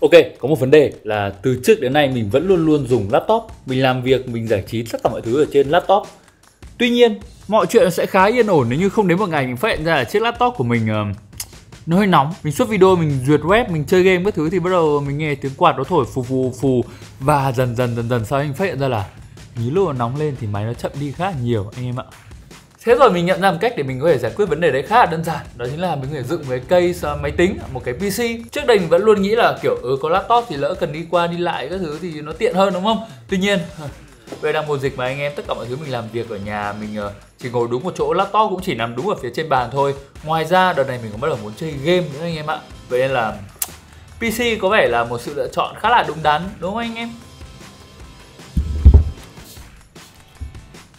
Ok, có một vấn đề là từ trước đến nay mình vẫn luôn luôn dùng laptop. Mình làm việc, mình giải trí tất cả mọi thứ ở trên laptop. Tuy nhiên, mọi chuyện sẽ khá yên ổn nếu như không đến một ngày mình phát hiện ra là chiếc laptop của mình uh, nó hơi nóng. Mình xuất video, mình duyệt web, mình chơi game các thứ thì bắt đầu mình nghe tiếng quạt nó thổi phù phù phù. Và dần dần dần dần sau mình phát hiện ra là nhí lúc nó nóng lên thì máy nó chậm đi khá là nhiều anh em ạ. Thế rồi mình nhận ra một cách để mình có thể giải quyết vấn đề đấy khá là đơn giản Đó chính là mình có thể dựng với cây máy tính, một cái PC Trước đây mình vẫn luôn nghĩ là kiểu ừ có laptop thì lỡ cần đi qua đi lại các thứ thì nó tiện hơn đúng không? Tuy nhiên về đang mùa dịch mà anh em tất cả mọi thứ mình làm việc ở nhà mình ờ, chỉ ngồi đúng một chỗ laptop cũng chỉ nằm đúng ở phía trên bàn thôi Ngoài ra đợt này mình cũng bắt đầu muốn chơi game nữa anh em ạ Vậy nên là PC có vẻ là một sự lựa chọn khá là đúng đắn đúng không anh em?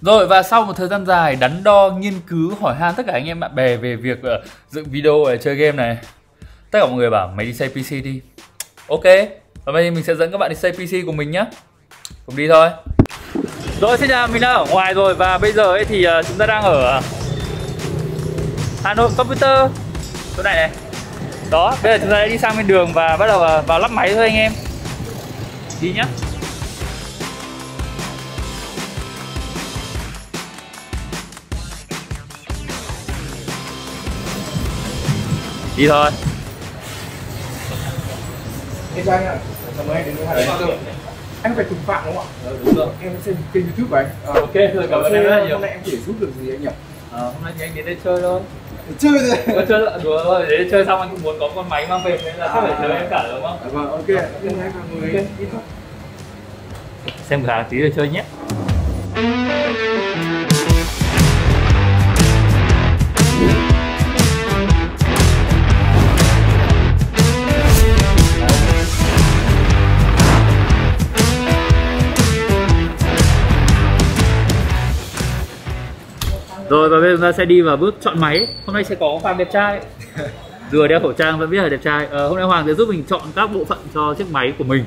Rồi và sau một thời gian dài đắn đo, nghiên cứu, hỏi han tất cả anh em bạn bè về việc uh, dựng video để chơi game này Tất cả mọi người bảo mày đi xây PC đi. Ok, và bây giờ mình sẽ dẫn các bạn đi xây PC của mình nhé Cùng đi thôi. Rồi xin chào, mình đang ở ngoài rồi và bây giờ ấy thì uh, chúng ta đang ở Hà Nội Computer. Chỗ này này. Đó, bây giờ chúng ta đi sang bên đường và bắt đầu vào, vào lắp máy thôi anh em. Đi nhá. Đi thôi. Em anh chào mừng anh anh phải trùng phạm đúng không ạ? Ừ, đúng rồi. Em xem kênh youtube của anh. À, ok rồi cảm ơn em rất nhiều hôm nay em thể giúp được gì anh nhỉ? À, hôm nay thì anh đến đây chơi thôi. Chơi rồi. Có chơi đùa thôi đến chơi xong anh cũng muốn có con máy mang về nên là chắc phải chờ em cả đúng không? À, vâng ok. Em hai người okay. xem cả tí rồi chơi nhé Rồi và bây giờ chúng ta sẽ đi vào bước chọn máy. Hôm nay sẽ có Hoàng đẹp trai. Vừa đeo khẩu trang vẫn biết là đẹp trai. Ờ, Hôm nay Hoàng sẽ giúp mình chọn các bộ phận cho chiếc máy của mình.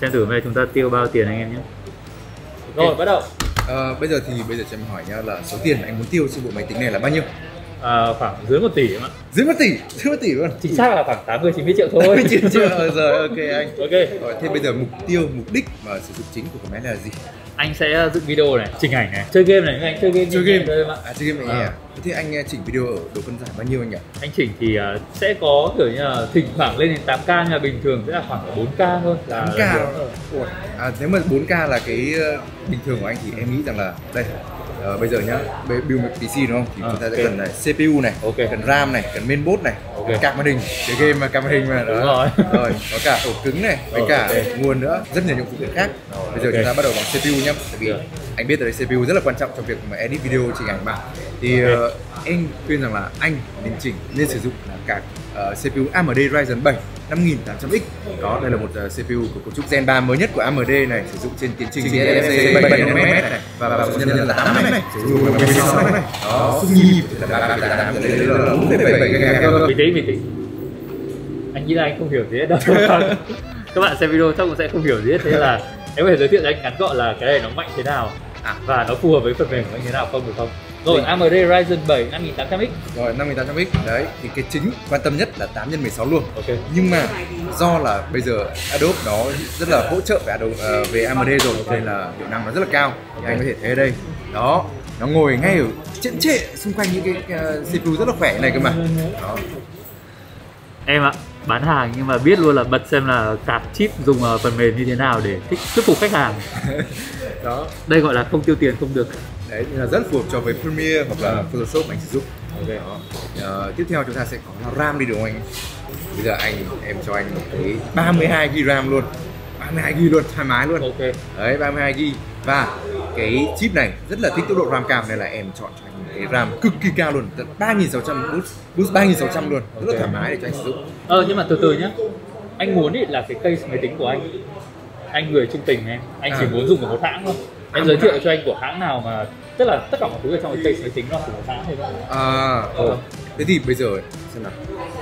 Xem thử hôm chúng ta tiêu bao tiền anh em nhé. Rồi bắt đầu. À, Bây giờ thì bây giờ cho em hỏi nhá là số tiền anh muốn tiêu trên bộ máy tính này là bao nhiêu? À, khoảng dưới 1 tỷ em ạ. Dưới 1 tỷ? Dưới 1 tỷ luôn? Chính xác là khoảng 80 90 triệu thôi. 80 triệu rồi ok anh. Ok. Rồi thế bây giờ mục tiêu, mục đích mà sử dụng chính của cái máy này là gì? anh sẽ dựng video này chỉnh ảnh này. Chơi game này anh chơi game chơi game thôi mà. À chơi game này à. à. Thế anh chỉnh video ở độ phân giải bao nhiêu anh nhỉ? Anh chỉnh thì uh, sẽ có kiểu như là thỉnh thoảng lên đến 8k nhưng mà bình thường sẽ là khoảng 4k thôi. Là 8k à nếu mà 4k là cái uh, bình thường của anh thì em nghĩ rằng là đây uh, bây giờ nhá build một PC đúng không thì à, chúng ta sẽ okay. cần này CPU này okay. cần RAM này cần mainboard này okay. card màn hình cái game mà card màn hình mà đó đúng rồi. rồi có cả ổ cứng này với cả okay. nguồn nữa rất nhiều những phụ kiện khác rồi, bây giờ okay. chúng ta bắt đầu bằng CPU nhá tại vì yeah. anh biết rồi CPU rất là quan trọng trong việc mà edit video chỉnh ảnh mà thì okay. uh, anh khuyên rằng là anh nên chỉnh nên sử dụng là cả uh, CPU AMD Ryzen 7 5800X đó đây là một uh, CPU của cấu trúc Gen 3 mới nhất của AMD này sử dụng trên tiến trình CSC 7 nanomet này. và vào nhân nhân là 8 này. sử dụng 16 này. đó xung nhịp. là 3 đây là 4,7 GHz bình tĩnh bình tĩnh anh nghĩ là anh không hiểu gì hết đâu. Các bạn xem video chắc cũng sẽ không hiểu gì hết. Thế là em có thể giới thiệu cho anh ngắn gọn là cái này nó mạnh thế nào à. và nó phù hợp với phần mềm của anh thế nào không được không rồi AMD Ryzen 7 5800X Rồi 5800X Đấy thì cái chính quan tâm nhất là 8 x 16 luôn. Ok. Nhưng mà do là bây giờ Adobe nó rất là hỗ trợ về Adobe, uh, về AMD rồi okay. nên là hiệu năng nó rất là cao. Thì anh có thể thấy ở đây. Đó Nó ngồi ngay ở chẫn trệ xung quanh những cái uh, CPU rất là khỏe này cơ mà. Đó. Em ạ bán hàng nhưng mà biết luôn là bật xem là card chip dùng uh, phần mềm như thế nào để thích thuyết phục khách hàng đó. Đây gọi là không tiêu tiền không được. Đấy là rất phù hợp cho với Premiere hoặc là Photoshop anh sử dụng. Ok. Đó. Uh, tiếp theo chúng ta sẽ có RAM đi được không anh? Bây giờ anh em cho anh một cái 32 GB RAM luôn. 32 GB luôn thoải mái luôn. Ok. Đấy 32 GB và cái chip này rất là thích tốc độ RAM cao nên là em chọn cho anh cái RAM cực kỳ cao luôn tận 3600 boost boost 3600 luôn. Rất okay. là thoải mái để cho anh sử dụng. Ờ nhưng mà từ từ nhá. Anh muốn ý là cái case máy tính của anh anh người trung tình em anh à. chỉ muốn dùng của một hãng thôi em giới thiệu cho anh của hãng nào mà tức là tất cả mọi thứ ở trong cái máy tính nó của một hãng thôi à ừ. thế thì bây giờ xem nào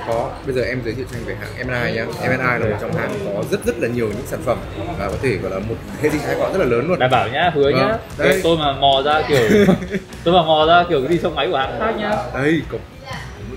có bây giờ em giới thiệu cho anh về hãng MNI nhá MNI là một trong hãng có rất rất là nhiều những sản phẩm và có thể gọi là một hệ sinh thái gọi rất là lớn luôn đảm bảo nhá hứa nhá vâng, đấy. tôi mà mò ra kiểu tôi mà mò ra kiểu đi sông máy của hãng khác nhá đây có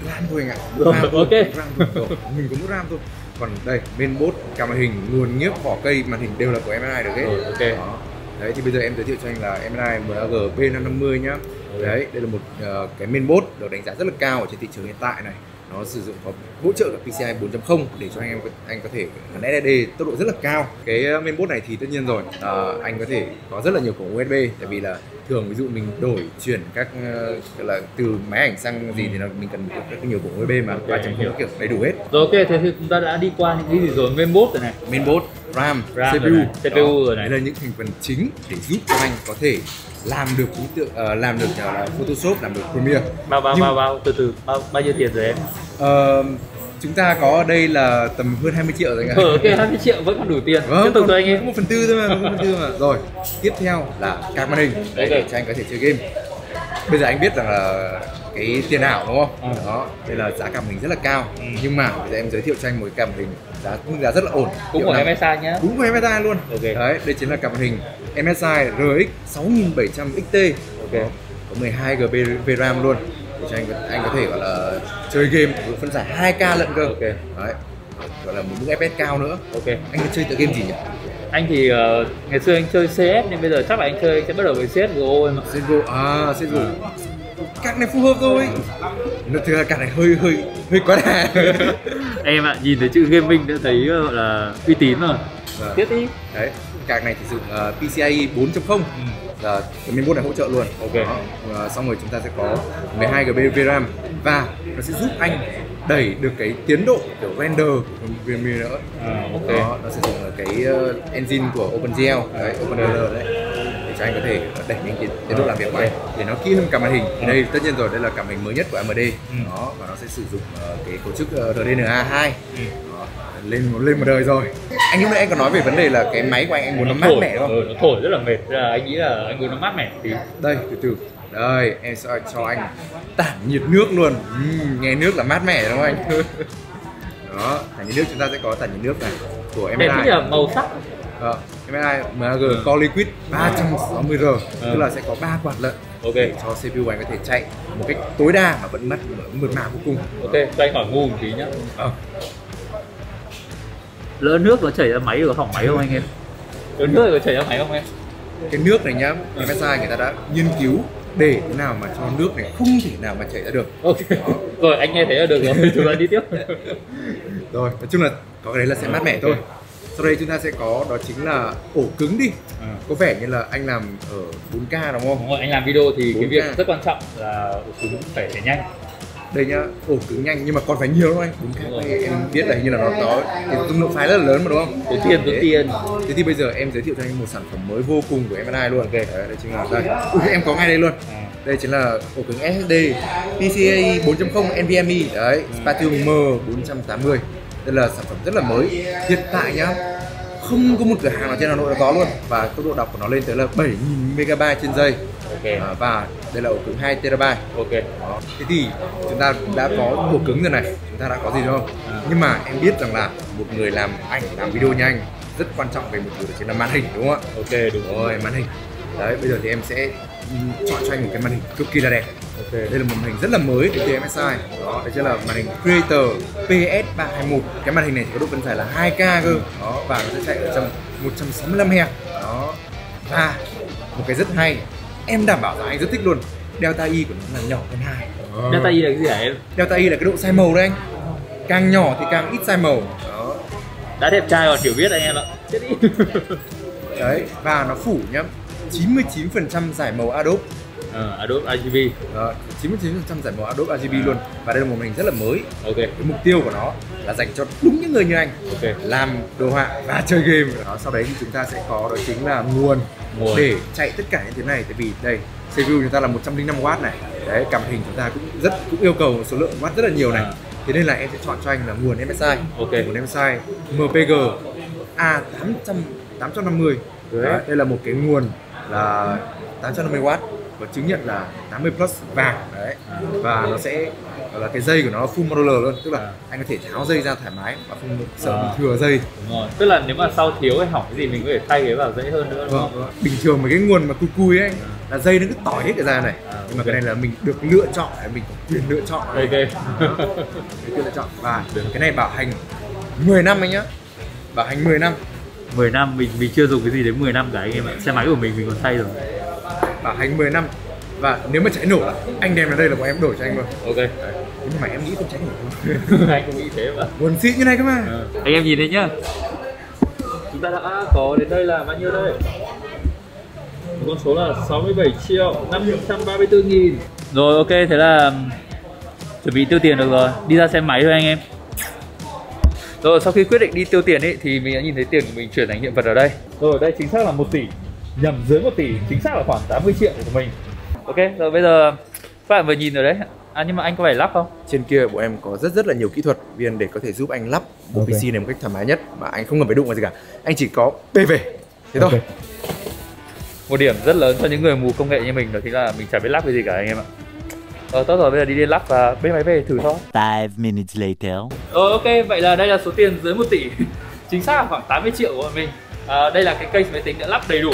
RAM thôi anh ạ thôi. ok RAM thôi. mình có một RAM thôi còn đây main board cả màn hình nguồn nhiếp vỏ cây màn hình đều là của MSI được hết ừ, ok. Đó. đấy thì bây giờ em giới thiệu cho anh là MSI MAG B550 nhá. Đấy đây là một uh, cái main board được đánh giá rất là cao ở trên thị trường hiện tại này. Nó sử dụng có hỗ trợ cả PCI 4.0 để cho anh em anh có thể gắn SSD tốc độ rất là cao. Cái ờ, mainboard này thì tất nhiên rồi uh, anh có thể có rất là nhiều cổng USB tại vì là thường ví dụ mình đổi chuyển các uh, là từ máy ảnh sang gì thì là mình cần rất nhiều cổng USB mà ba chấm không kiểu đầy đủ hết. Rồi ok thế thì chúng ta đã đi qua những cái gì rồi? Mainboard rồi này. Mainboard RAM, RAM CPU rồi này, CPU Đó, rồi này. Đây là những thành phần chính để giúp cho anh có thể làm được ý tưởng uh, làm được uh, là Photoshop làm được Premiere. Bao bao Nhưng- bao bao từ từ bao bao nhiêu tiền rồi em? Ờ, chúng ta có ở đây là tầm hơn 20 triệu rồi anh ạ. ờ ok 20 triệu vẫn còn đủ tiền Vâng, tiếp tục cho anh em một phần tư thôi mà, một phần tư mà. Rồi, tiếp theo là các màn hình để, Ok. để cho anh có thể chơi game. Bây giờ anh biết rằng là cái tiền ảo đúng không? Ừ. Đó, đây là giá cảm hình rất là cao. Ừ. Nhưng mà bây giờ em giới thiệu cho anh một cái cảm hình giá cũng giá rất là ổn. cũng của MSI nhá Cũng của MSI luôn. Ok. Đấy, đây chính là màn hình MSI RX 6700 XT. Ok. Đó, Có 12 GB VRAM luôn. Để cho anh anh có thể gọi là chơi game ở phân giải 2K lận cơ. Ok. Đấy. Gọi là một mức FPS cao nữa. ok Anh chơi tựa game gì nhỉ? anh thì ờ, ngày xưa anh chơi CS nhưng bây giờ chắc là anh chơi sẽ bắt đầu với CSGO em ạ CSGO à CSGO các này phù hợp rồi nó thực ra các này hơi hơi hơi quá đà em ạ nhìn thấy chữ gaming đã thấy ờ, gọi là uy tín rồi Vâng. tiếp đi đấy các này thì sử dụng uh, PCIe 4.0 là cái mainboard này hỗ trợ luôn. Ok. Đó. Xong rồi chúng ta sẽ có 12 GB VRAM. Và nó sẽ giúp anh đẩy được cái tiến độ kiểu render của Premiere nữa. À, ok. Đó nó sử dụng là cái uh, engine của OpenGL. Đấy OpenGL đấy. Để cho anh có thể đẩy nhanh tiến, tiến độ làm việc của anh. Để nó kỹ hơn cả màn hình. Thì đây tất nhiên rồi đây là cảm hình mới nhất của AMD đó và nó sẽ sử dụng uh, cái cấu trúc uh, RDNA 2 đó, lên lên một đời rồi. Anh lúc nãy anh còn nói về vấn đề là cái máy của anh anh muốn nó mát thổi, mẻ đúng không? ừ, nó thổi rất là mệt. Là anh nghĩ là anh muốn nó mát mẻ tí. Đây từ từ. Đây em sẽ cho anh tản nhiệt nước luôn. Ừm, nghe nước là mát mẻ đúng không anh? Đó tản nhiệt nước chúng ta sẽ có tản nhiệt nước này của đẹp MSI rất là màu sắc. Ờ, MSI MAG Core Liquid 360R tức là sẽ có 3 quạt lận ok. để cho CPU anh có thể chạy một cách tối đa mà vẫn mất mượt mà vô cùng. Ok cho anh hỏi ngu một tí nhá. Ờ, lỡ nước nó chảy ra máy có hỏng máy không anh em? Lỡ nước có chảy ra máy không em? Cái nước này nhá MSI người ta đã nghiên cứu để thế nào mà cho nước này không thể nào mà chảy ra được. Ok. Rồi anh nghe thấy là được rồi. Chúng ta đi tiếp. Rồi nói chung là có cái đấy là sẽ mát mẻ thôi. Sau đây chúng ta sẽ có đó chính là ổ cứng đi. Ừ. có vẻ như là anh làm ở 4K đúng không? Đúng rồi anh làm video thì cái 4K. việc rất quan trọng là cũng phải phải nhanh đây nhá. Ổ cứng nhanh nhưng mà còn phải nhiều đâu anh 4K này em biết là như là nó có cái dung lượng file rất là lớn mà đúng không? Tốn tiền tốn tiền. Thế thì bây giờ em giới thiệu cho anh một sản phẩm mới vô cùng của MSI luôn. Ok. đấy, đây chính là đây. Ui, em có ngay đây luôn. À, đây chính là ổ cứng SSD PCIe 4.0 NVMe đấy Spatium M480 đây là sản phẩm rất là mới hiện tại nhá. Không có một cửa hàng nào trên Hà Nội là có luôn. Và tốc độ đọc của nó lên tới là 7000 MB trên giây ok à, và đây là ổ cứng 2 TB ok đó. Thế thì chúng ta đã có ổ cứng rồi này, chúng ta đã có gì đâu. À. Nhưng mà em biết rằng là một người làm ảnh, làm video nhanh rất quan trọng về một thứ chính là màn hình đúng không ạ? ok đúng Rồi màn hình. Đấy, bây giờ thì em sẽ chọn cho anh một cái màn hình cực kỳ là đẹp. ok Đây là một màn hình rất là mới đến từ MSI. Đó, đây chính là màn hình Creator PS321. Cái màn hình này thì có độ phân giải là 2K cơ. Đó, và nó sẽ chạy ở trong 165 Hz. Đó. Và một cái rất hay, em đảm bảo rằng anh rất thích luôn. Delta Y của nó là nhỏ hơn 2. Delta Y là cái gì hả em Delta Y là cái độ sai màu đấy anh. Càng nhỏ thì càng ít sai màu. Đó. đã đẹp trai còn hiểu biết anh em ạ chết đi Đấy, và nó phủ nhá 99% giải màu Adobe ờ Adobe RGB Đó, 99% giải màu Adobe RGB luôn. Và đây là một màn hình rất là mới. Ok. Cái mục tiêu của nó là dành cho đúng những người như anh. Ok. Làm đồ họa và chơi game. Đó, sau đấy thì chúng ta sẽ có đó chính là nguồn Nguồn. để chạy tất cả những thứ này. Tại vì đây CPU chúng ta là 105W này. Đấy cảm hình chúng ta cũng rất cũng yêu cầu số lượng watt rất là nhiều này. À. thế nên là em sẽ chọn cho anh là nguồn MSI Ok. nguồn MSI MPG A800 850 Đấy. đấy, đây là một cái nguồn là 850W có chứng nhận là 80 plus vàng đấy. À. và nó sẽ là cái dây của nó full modular luôn tức là À. anh có thể tháo dây ra thoải mái và không sợ À. bị thừa dây. Đúng rồi. Tức là nếu mà sau thiếu hay hỏng cái gì mình có thể thay cái vào dễ hơn nữa đúng vâng, không? vâng. bình thường mấy cái nguồn mà cùi cùi ấy là dây nó cứ tỏi hết cả ra này. À, nhưng mà cái này là mình được lựa chọn mình có quyền lựa chọn. Ok. Được quyền lựa chọn. Và cái này bảo hành 10 năm anh nhá. Bảo hành 10 năm. 10 năm mình mình chưa dùng cái gì đến 10 năm cả anh em ạ. Xe máy của mình mình còn thay rồi bảo hành 10 năm. Và nếu mà cháy nổ anh đem đến đây là bọn em đổi cho anh luôn. Ok. Nhưng mà em nghĩ không cháy nổ. Anh cũng nghĩ thế mà. Buồn xịn như này cơ mà. À. anh em nhìn thấy nhá. Chúng ta đã có đến đây là bao nhiêu đây? Con số là 67 triệu 534 nghìn. Rồi ok thế là chuẩn bị tiêu tiền được rồi. Đi ra xem máy thôi anh em. Rồi sau khi quyết định đi tiêu tiền ấy thì mình đã nhìn thấy tiền của mình chuyển thành hiện vật ở đây. Rồi đây chính xác là 1 tỷ nhầm dưới 1 tỷ chính xác là khoảng 80 triệu của mình ok rồi bây giờ các bạn vừa nhìn rồi đấy À nhưng mà anh có phải lắp không? Trên kia bọn em có rất rất là nhiều kỹ thuật viên để có thể giúp anh lắp bộ okay. PC này một cách thoải mái nhất mà anh không cần phải đụng vào gì cả. Anh chỉ có bê về. Thế okay. thôi. Một điểm rất lớn cho những người mù công nghệ như mình đó chính là mình chẳng biết lắp cái gì cả anh em ạ. Ờ tốt rồi, bây giờ đi lên lắp và bê máy về thử thôi. 5 minutes later. Ờ ok, vậy là đây là số tiền dưới 1 tỷ. Chính xác là khoảng 80 triệu của bọn mình. À, đây là cái case máy tính đã lắp đầy đủ.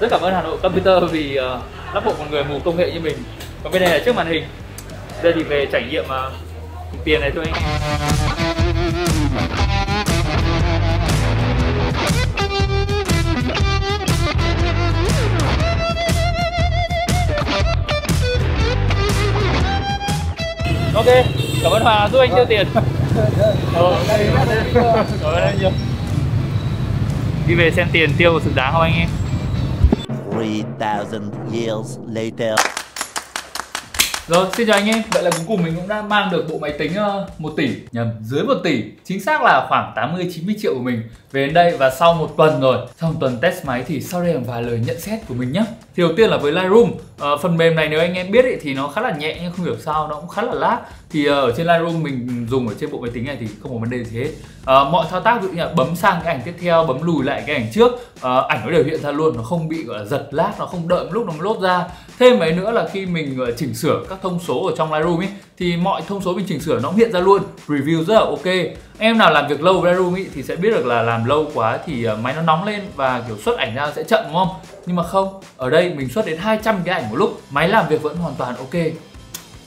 Rất cảm ơn Hà Nội Computer vì uh, lắp hộ một người mù công nghệ như mình. Còn bên này là trước màn hình. Đây thì về trải nghiệm uh, tiền này thôi anh. ok cảm ơn hòa giúp anh tiêu tiền ờ, cảm ơn anh nhiều đi về xem tiền tiêu có xứng đáng không anh em 3000 years later rồi, xin chào anh em. Vậy là cuối cùng mình cũng đã mang được bộ máy tính ờ, 1 tỷ, nhầm, dưới 1 tỷ. Chính xác là khoảng 80 90 triệu của mình về đến đây và sau một tuần rồi, sau một tuần test máy thì sau đây là vài lời nhận xét của mình nhé. Thì đầu tiên là với Lightroom, ờ, phần mềm này nếu anh em biết thì nó khá là nhẹ nhưng không hiểu sao nó cũng khá là lag. Thì ờ, ở trên Lightroom mình dùng ở trên bộ máy tính này thì không có vấn đề gì hết. Uh, mọi thao tác ví dụ như là bấm sang cái ảnh tiếp theo, bấm lùi lại cái ảnh trước, uh, ảnh nó đều hiện ra luôn, nó không bị gọi là giật lát nó không đợi một lúc nó lốt ra. Thêm mấy nữa là khi mình uh, chỉnh sửa các thông số ở trong Lightroom ấy thì mọi thông số mình chỉnh sửa nó cũng hiện ra luôn, review rất là ok. Em nào làm việc lâu với Lightroom ý, thì sẽ biết được là làm lâu quá thì ờ, máy nó nóng lên và kiểu xuất ảnh ra sẽ chậm đúng không? Nhưng mà không ở đây mình xuất đến 200 cái ảnh một lúc máy làm việc vẫn hoàn toàn ok.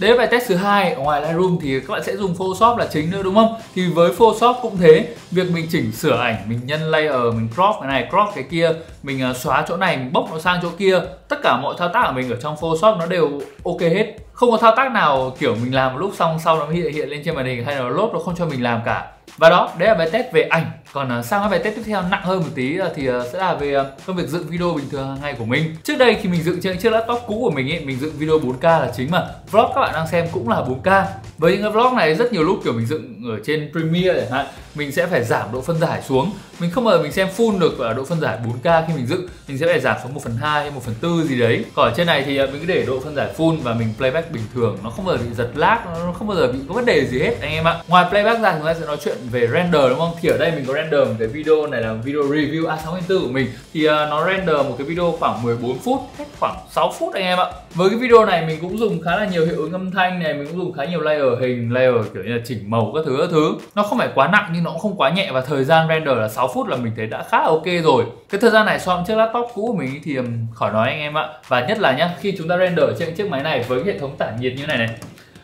Đấy bài test thứ hai ngoài Lightroom thì các bạn sẽ dùng Photoshop là chính nữa đúng không? Thì với Photoshop cũng thế, việc mình chỉnh sửa ảnh, mình nhân layer, mình crop cái này, crop cái kia, mình à, xóa chỗ này, mình bốc nó sang chỗ kia, tất cả mọi thao tác của mình ở trong Photoshop nó đều ok hết. Không có thao tác nào kiểu mình làm một lúc xong sau nó hiện hiện lên trên màn hình hay là lốp lốt nó không cho mình làm cả và đó đấy là bài test về ảnh. Còn uh, sang cái bài test tiếp theo nặng hơn một tí uh, thì uh, sẽ là về uh, công việc dựng video bình thường hàng ngày của mình. Trước đây khi mình dựng trên chiếc laptop cũ của mình ấy mình dựng video 4K là chính mà. Vlog các bạn đang xem cũng là 4K với những cái vlog này rất nhiều lúc kiểu mình dựng ở trên Premiere chẳng hạn mình sẽ phải giảm độ phân giải xuống. Mình không bao giờ mình xem full được ở độ phân giải 4K khi mình dựng. Mình sẽ phải giảm xuống 1 phần 2 hay 1 phần 4 gì đấy. Còn ở trên này thì à, mình cứ để độ phân giải full và mình playback bình thường. Nó không bao giờ bị giật lag, nó không bao giờ bị có vấn đề gì hết, anh em ạ. Ngoài playback ra chúng ta sẽ nói chuyện về render, đúng không? Thì ở đây mình có render một cái video này là video review A64 của mình. Thì à, nó render một cái video khoảng 14 phút khoảng 6 phút anh em ạ. Với cái video này mình cũng dùng khá là nhiều hiệu ứng âm thanh này, mình cũng dùng khá nhiều layer hình, layer kiểu như là chỉnh màu các thứ các thứ. Nó không phải quá nặng nhưng nó cũng không quá nhẹ và thời gian render là 6 phút là mình thấy đã khá là ok rồi. Cái thời gian này so với chiếc laptop cũ của mình thì um, khỏi nói anh em ạ. Và nhất là nhá, khi chúng ta render trên chiếc máy này với hệ thống tản nhiệt như này này,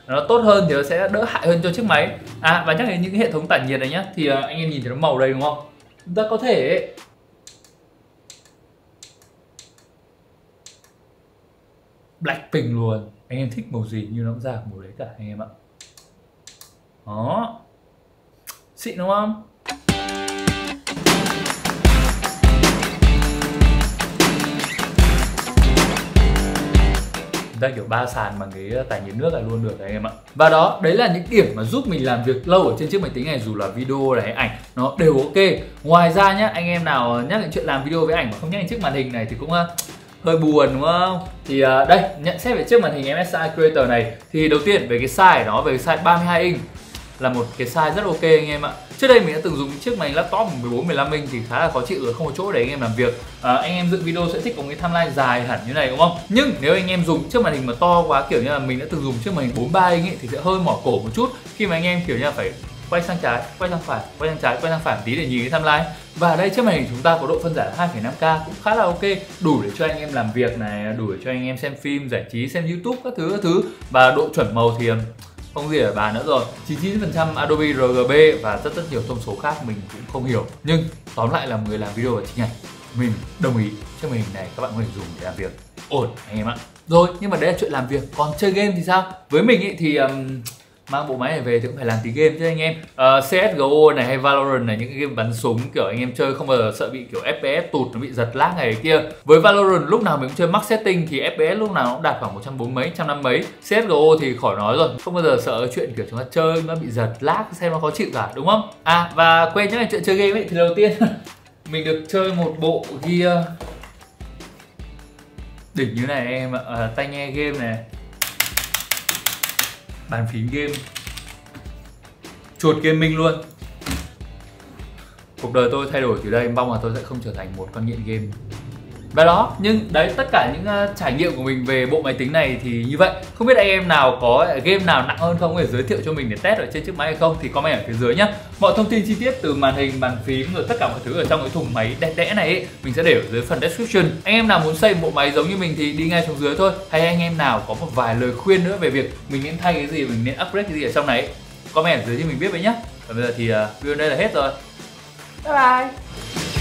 nó tốt hơn thì nó sẽ đỡ hại hơn cho chiếc máy. À và nhắc đến những hệ thống tản nhiệt này nhá, thì à, anh em nhìn thấy nó màu đây đúng không? Chúng ta có thể Blackpink luôn. Anh em thích màu gì như nó cũng ra màu đấy cả, anh em ạ. Đó. Xịn đúng không? Chúng ta kiểu ba sàn bằng cái ờ, tài nhiệt nước là luôn được đấy anh em ạ. Và đó, đấy là những điểm mà giúp mình làm việc lâu ở trên chiếc máy tính này, dù là video này, ảnh, nó đều ok. Ngoài ra nhá, anh em nào nhắc đến chuyện làm video với ảnh mà không nhắc đến chiếc màn hình này thì cũng ờ, hơi buồn đúng không? Thì uh, đây, nhận xét về chiếc màn hình MSI Creator này thì đầu tiên về cái size nó về cái size 32 inch là một cái size rất ok anh em ạ Trước đây mình đã từng dùng chiếc máy laptop 14 15 inch thì khá là khó chịu rồi không có chỗ để anh em làm việc. À, anh em dựng video sẽ thích có cái timeline dài hẳn như này đúng không? Nhưng nếu anh em dùng chiếc màn hình mà to quá kiểu như là mình đã từng dùng chiếc màn hình 43 inch ấy, thì sẽ hơi mỏi cổ một chút khi mà anh em kiểu như là phải quay sang trái, quay sang phải, quay sang trái, quay sang phải tí để nhìn cái timeline. Và đây chiếc màn hình chúng ta có độ phân giải 2,5K cũng khá là ok, đủ để cho anh em làm việc này, đủ để cho anh em xem phim, giải trí, xem YouTube các thứ các thứ. Và độ chuẩn màu thì um, không gì ở bà nữa rồi. 99% Adobe RGB và rất rất nhiều thông số khác mình cũng không hiểu. Nhưng tóm lại là người làm video và chính ảnh. Mình đồng ý chiếc màn hình này các bạn có thể dùng để làm việc. Ổn anh em ạ. Rồi nhưng mà đấy là chuyện làm việc. Còn chơi game thì sao? Với mình ý, thì um, mang bộ máy này về thì cũng phải làm tí game chứ anh em. Ờ, uh, CSGO này hay Valorant này những cái game bắn súng kiểu anh em chơi không bao giờ sợ bị kiểu FPS tụt nó bị giật lag này kia. Với Valorant lúc nào mình cũng chơi max setting thì FPS lúc nào cũng đạt khoảng 140 mấy, 150 mấy. CSGO thì khỏi nói rồi không bao giờ sợ chuyện kiểu chúng ta chơi nó bị giật lag xem nó khó chịu cả đúng không? À và quên nhắc chuyện chơi game ấy thì đầu tiên mình được chơi một bộ gear. Đỉnh như này em ạ à, tai nghe game này bàn phím game. Chuột gaming luôn. Cuộc đời tôi thay đổi từ đây, mong là tôi sẽ không trở thành một con nghiện game và đó nhưng đấy tất cả những uh, trải nghiệm của mình về bộ máy tính này thì như vậy. Không biết anh em nào có ờ, game nào nặng hơn không? Để giới thiệu cho mình để test ở trên chiếc máy hay không? Thì comment ở phía dưới nhé mọi thông tin chi tiết từ màn hình bàn phím rồi tất cả mọi thứ ở trong cái thùng máy đẹp đẽ này ấy, mình sẽ để ở dưới phần description. Anh em nào muốn xây một bộ máy giống như mình thì đi ngay xuống dưới thôi. Hay anh em nào có một vài lời khuyên nữa về việc mình nên thay cái gì mình nên upgrade cái gì ở trong này comment ở dưới cho mình biết với nhé và bây giờ thì uh, video đây là hết rồi. Bye bye.